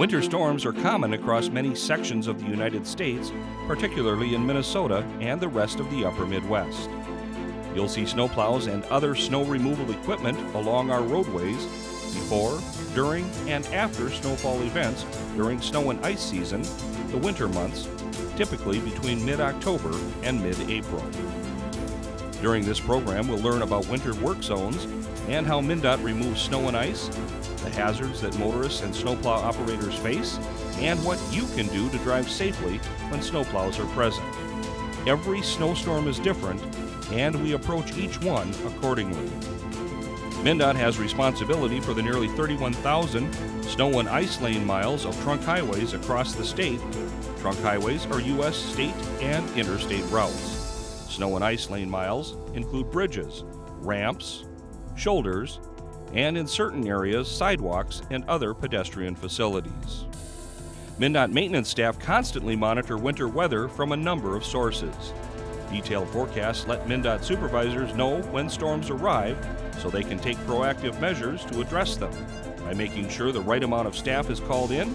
Winter storms are common across many sections of the United States, particularly in Minnesota and the rest of the upper Midwest. You'll see snowplows and other snow removal equipment along our roadways before, during, and after snowfall events during snow and ice season, the winter months, typically between mid October and mid April. During this program, we'll learn about winter work zones and how MnDOT removes snow and ice, the hazards that motorists and snowplow operators face, and what you can do to drive safely when snowplows are present. Every snowstorm is different, and we approach each one accordingly. MnDOT has responsibility for the nearly 31,000 snow and ice lane miles of trunk highways across the state. Trunk highways are U.S. state and interstate routes. Snow and ice lane miles include bridges, ramps, shoulders, and in certain areas, sidewalks and other pedestrian facilities. MnDOT maintenance staff constantly monitor winter weather from a number of sources. Detailed forecasts let MnDOT supervisors know when storms arrive so they can take proactive measures to address them by making sure the right amount of staff is called in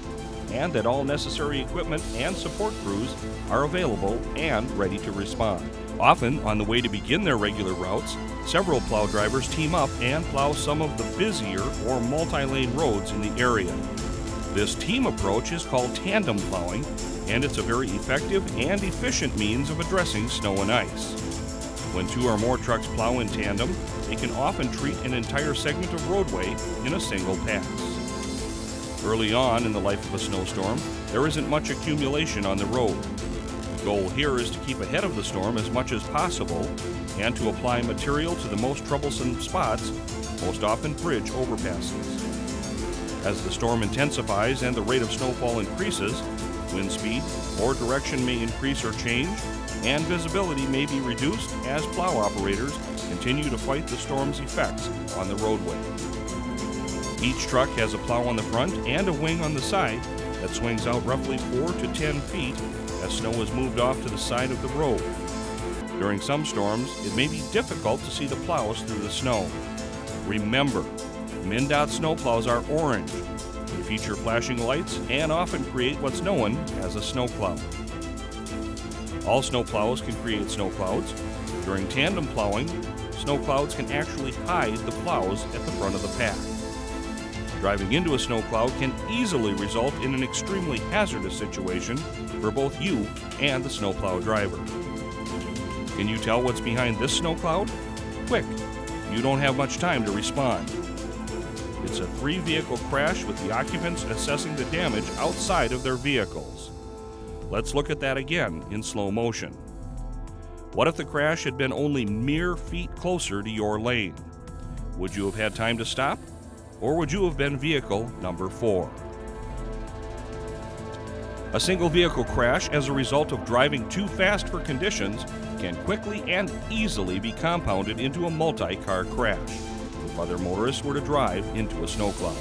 and that all necessary equipment and support crews are available and ready to respond. Often, on the way to begin their regular routes, several plow drivers team up and plow some of the busier or multi lane roads in the area. This team approach is called tandem plowing, and it's a very effective and efficient means of addressing snow and ice. When two or more trucks plow in tandem, they can often treat an entire segment of roadway in a single pass. Early on in the life of a snowstorm, there isn't much accumulation on the road. Goal here is to keep ahead of the storm as much as possible and to apply material to the most troublesome spots, most often bridge overpasses. As the storm intensifies and the rate of snowfall increases, wind speed or direction may increase or change, and visibility may be reduced as plow operators continue to fight the storm's effects on the roadway. Each truck has a plow on the front and a wing on the side that swings out roughly 4 to 10 feet as snow is moved off to the side of the road. During some storms, it may be difficult to see the plows through the snow. Remember, MnDOT snowplows are orange. They feature flashing lights and often create what's known as a snow cloud. All snowplows can create snow clouds. During tandem plowing, snow clouds can actually hide the plows at the front of the pack. Driving into a snow cloud can easily result in an extremely hazardous situation both you and the snowplow driver. Can you tell what's behind this snow cloud? Quick, you don't have much time to respond. It's a three vehicle crash with the occupants assessing the damage outside of their vehicles. Let's look at that again in slow motion. What if the crash had been only mere feet closer to your lane? Would you have had time to stop? Or would you have been vehicle number four? A single vehicle crash as a result of driving too fast for conditions can quickly and easily be compounded into a multi car crash if other motorists were to drive into a snow cloud.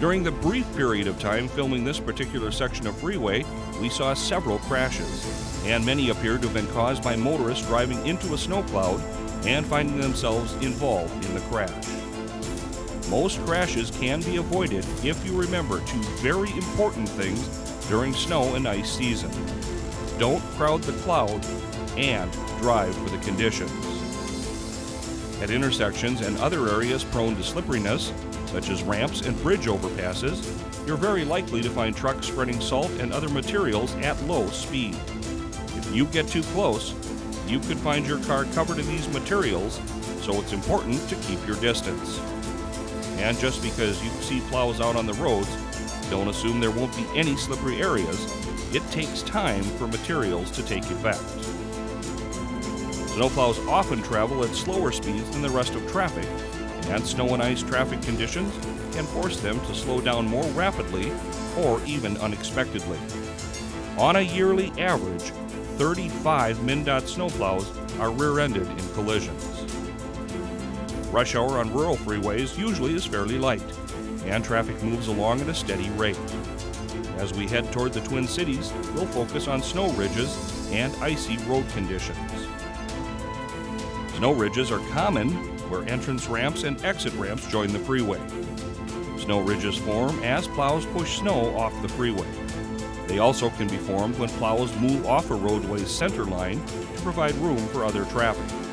During the brief period of time filming this particular section of freeway, we saw several crashes, and many appeared to have been caused by motorists driving into a snow cloud and finding themselves involved in the crash. Most crashes can be avoided if you remember two very important things during snow and ice season. Don't crowd the cloud and drive for the conditions. At intersections and other areas prone to slipperiness, such as ramps and bridge overpasses, you're very likely to find trucks spreading salt and other materials at low speed. If you get too close, you could find your car covered in these materials, so it's important to keep your distance. And just because you see plows out on the roads, don't assume there won't be any slippery areas. It takes time for materials to take effect. Snowplows often travel at slower speeds than the rest of traffic, and snow and ice traffic conditions can force them to slow down more rapidly or even unexpectedly. On a yearly average, 35 MnDOT snowplows are rear-ended in collisions. Rush hour on rural freeways usually is fairly light, and traffic moves along at a steady rate. As we head toward the Twin Cities, we'll focus on snow ridges and icy road conditions. Snow ridges are common where entrance ramps and exit ramps join the freeway. Snow ridges form as plows push snow off the freeway. They also can be formed when plows move off a roadway's center line to provide room for other traffic.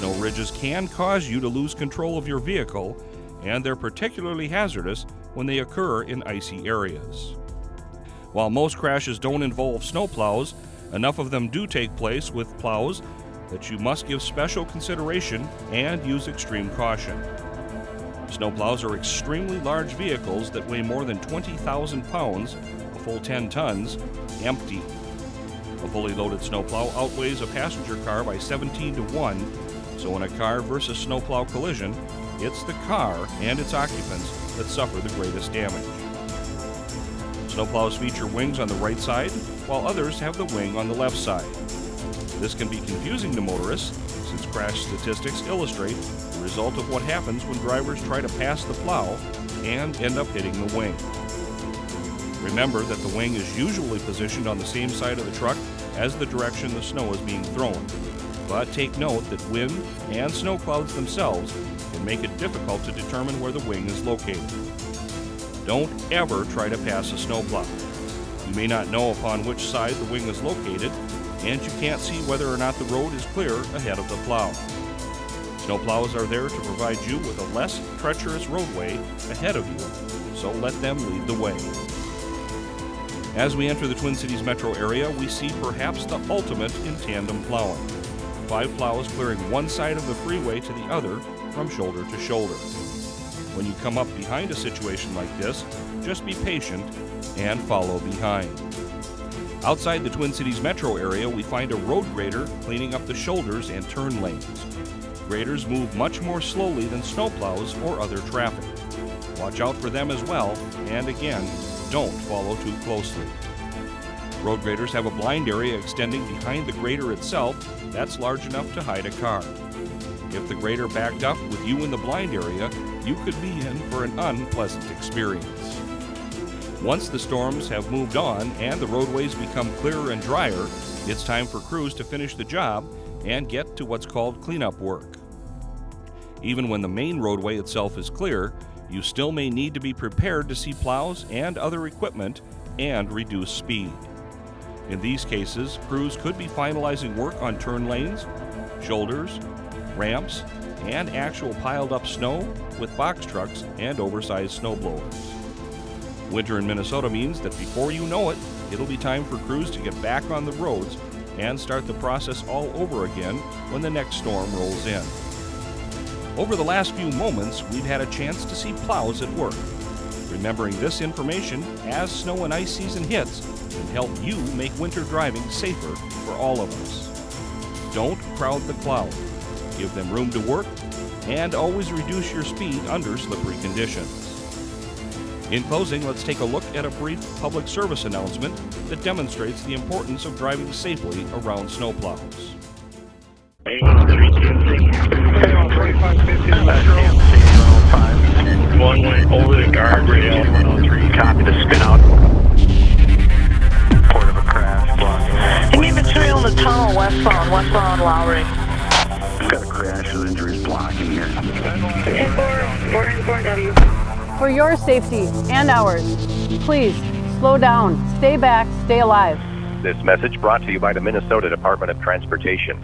Snow ridges can cause you to lose control of your vehicle, and they're particularly hazardous when they occur in icy areas. While most crashes don't involve snowplows, enough of them do take place with plows that you must give special consideration and use extreme caution. Snowplows are extremely large vehicles that weigh more than 20,000 pounds, a full 10 tons, empty. A fully loaded snowplow outweighs a passenger car by 17 to 1, so in a car versus snowplow collision, it's the car and its occupants that suffer the greatest damage. Snowplows feature wings on the right side, while others have the wing on the left side. This can be confusing to motorists, since crash statistics illustrate the result of what happens when drivers try to pass the plow and end up hitting the wing. Remember that the wing is usually positioned on the same side of the truck as the direction the snow is being thrown. But take note that wind and snow clouds themselves can make it difficult to determine where the wing is located. Don't ever try to pass a snowplow. You may not know upon which side the wing is located, and you can't see whether or not the road is clear ahead of the plow. Snowplows are there to provide you with a less treacherous roadway ahead of you, so let them lead the way. As we enter the Twin Cities metro area, we see perhaps the ultimate in tandem plowing. Five plows clearing one side of the freeway to the other from shoulder to shoulder. When you come up behind a situation like this, just be patient and follow behind. Outside the Twin Cities metro area, we find a road grader cleaning up the shoulders and turn lanes. Graders move much more slowly than snowplows or other traffic. Watch out for them as well, and again, don't follow too closely. Road graders have a blind area extending behind the grader itself that's large enough to hide a car. If the grader backed up with you in the blind area, you could be in for an unpleasant experience. Once the storms have moved on and the roadways become clearer and drier, it's time for crews to finish the job and get to what's called cleanup work. Even when the main roadway itself is clear, you still may need to be prepared to see plows and other equipment and reduce speed. In these cases, crews could be finalizing work on turn lanes, shoulders, ramps, and actual piled up snow with box trucks and oversized snow blowers. Winter in Minnesota means that before you know it, it'll be time for crews to get back on the roads and start the process all over again when the next storm rolls in. Over the last few moments, we've had a chance to see plows at work. Remembering this information as snow and ice season hits can help you make winter driving safer for all of us. Don't crowd the cloud. Give them room to work and always reduce your speed under slippery conditions. In closing, let's take a look at a brief public service announcement that demonstrates the importance of driving safely around snowplows. For your safety and ours, please slow down, stay back, stay alive. This message brought to you by the Minnesota Department of Transportation.